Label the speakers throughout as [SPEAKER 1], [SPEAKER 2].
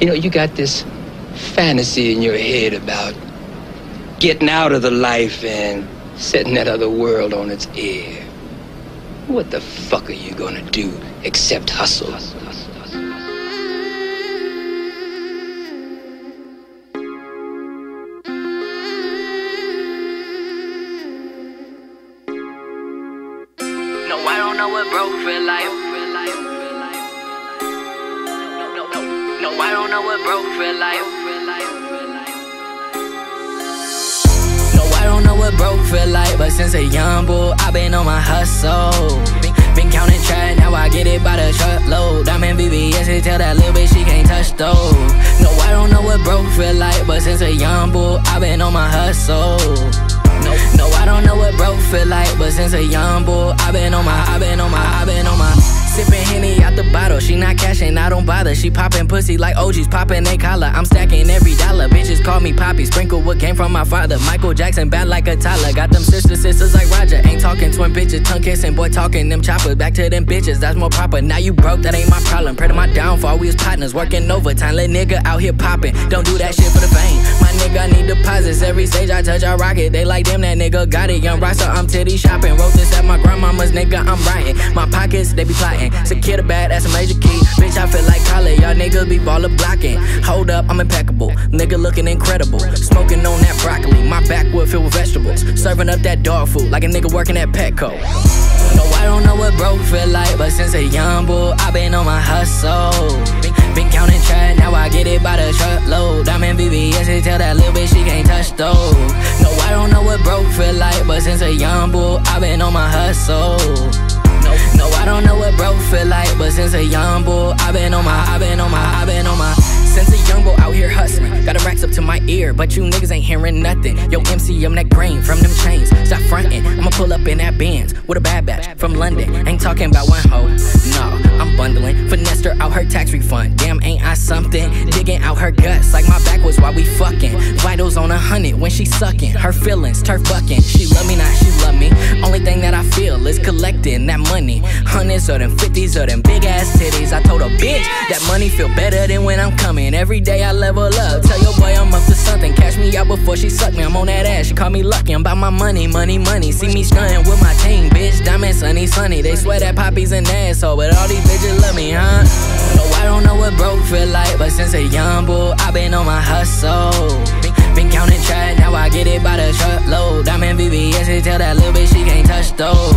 [SPEAKER 1] You know, you got this fantasy in your head about getting out of the life and setting that other world on its ear. What the fuck are you gonna do except hustle?
[SPEAKER 2] No, I don't know what broke feel like. No, I don't know what broke feel like. No, I don't know what broke feel like, but since a young boy, I've been on my hustle. Been, been counting track, now I get it by the truckload. In VVS to tell that little bitch she can't touch those. No, I don't know what broke feel like, but since a young boy, I've been on my hustle. No, no, I don't know what broke feel like, but since a young boy, i been on my, i been on my, i been on my. Bother. She popping pussy like OGs popping they collar. I'm stacking every call me Papi, sprinkle what came from my father. Michael Jackson bad like a toddler. Got them sister sisters like Roger. Ain't talking twin bitches, tongue kissing, boy talking them choppers. Back to them bitches, that's more proper. Now you broke, that ain't my problem. Pray to my downfall, we was partners, working overtime. Let nigga out here popping. Don't do that shit for the fame. My nigga, I need deposits. Every stage I touch, I rock it. They like them, that nigga got it. Young roster, I'm titty shopping. Wrote this at my grandmama's nigga, I'm writing. My pockets, they be plotting. Secure the bag, that's a major key. Bitch, I feel like niggas be baller blocking. Hold up, I'm impeccable. Nigga looking incredible. Smoking on that broccoli. My backwood filled with vegetables. Serving up that dog food like a nigga working at Petco. No, I don't know what broke feel like, but since a young boy, i been on my hustle. Been, counting track, now I get it by the truckload. In VVS to tell that little bitch she can't touch those. No, I don't know what broke feel like, but since a young boy, i been on my hustle. Feel like, but since a young boy, i been on my, i been on my, i been on my. Since a young boy out here hustling, got the racks up to my ear, but you niggas ain't hearing nothing. Yo, MC, I'm that green from them chains. Stop frontin', I'ma pull up in that Benz with a bad batch from London. Ain't talking about one hoe, no, I'm bundling. Finessed her out her tax refund. Damn, ain't I something? Digging out her guts like my back was while we fucking. Vitals on a hundred when she sucking. Her feelings, turf bucking. She love me, not she love me. That money. Hundreds or them fifties or them big ass titties. I told a bitch that money feel better than when I'm coming. Every day I level up. Tell your boy I'm up to something. Catch me out before she suck me. I'm on that ass. She call me lucky. I'm about my money, money, money. See me stunting with my team, bitch. Diamond, sunny, sunny. They swear that Papi's an asshole, but all these bitches love me, huh? No, I don't know what broke feel like, but since a young boy, i been on my hustle. Been, counting track, now I get it by the truckload. In VVS tell that little bitch she can't touch those.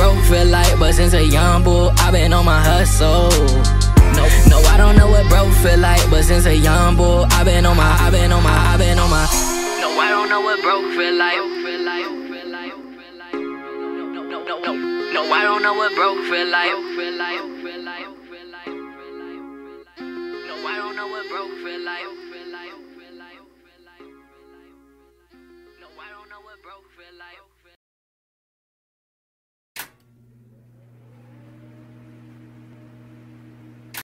[SPEAKER 2] Broke feel like, but since a young boy, i been on my hustle. No, no, I don't know what broke feel like, but since a young boy, i been on my, i been on my, i been on my. No, I don't know what broke feel like. No, I don't know what broke feel like. No, I don't know what broke feel like. No, I don't know what broke feel like.